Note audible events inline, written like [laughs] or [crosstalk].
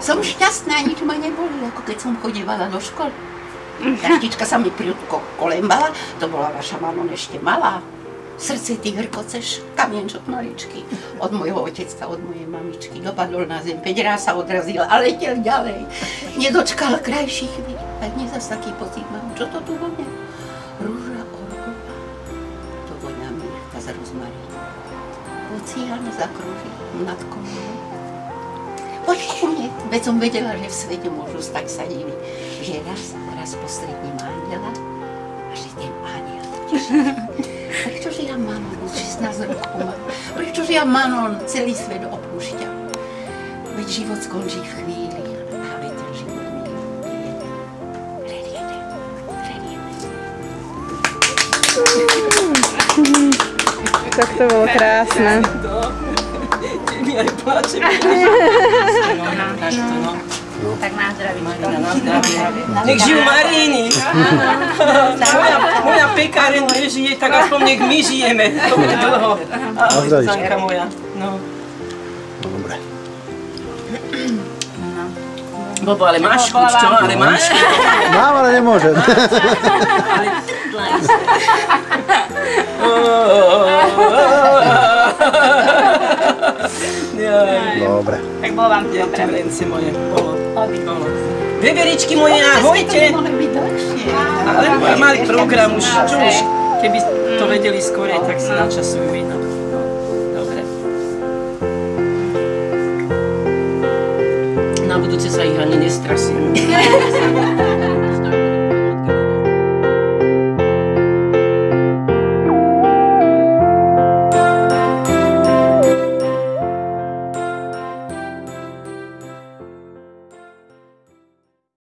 Som šťastná, nič ma neboli, ako keď som chodívala do školy. Taštička sa mi prudko kolembala, to bola vaša manon ešte malá. Srdce ty hrkoceš, kamienčok maličký. Od môjho otecka, od mojej mamičky. Dopadol na zem, 5 ráz sa odrazil a letel ďalej. Nedočkal krajší chvíľ. A dnes zase taký pocit mám. Čo to tu vonia? Rúža orgová. To vonia mirka z rozmarínu. Oceán zakrúžil nad komunou. Mne, veď som vedela, že v svete môžu tak sa diviť, že raz, raz postretnem aniela a že ten aniel [laughs] Prečože ja Manon už 16 rokov mám? Prečože ja Manon celý svet opúšťam? Veď život skončí v chvíli a veď ten život mi je len jeden. Len jeden. Tak to bolo krásne. Mi aj plače. [laughs] Tak na na zdravie. Nech žijú Maríny. Moja, moja pekáreň nežije, tak aspoň nech my žijeme. To bude dlho. Ahoj, zdravíčko. Moja. No. No dobre. Bobo, ale máš chuť, čo? Ale máš? Mám, ale nemôžem. [laughs] Jaj. [laughs] Dobre. Tak bolo vám to rence moje. Bolo. Bolo. Veveričky moje, ahojte. Ale mali program už, čo už, keby to vedeli skorej, tak si načasujú inak. No, dobre. Na budúce sa ich ani nestrasím. [laughs]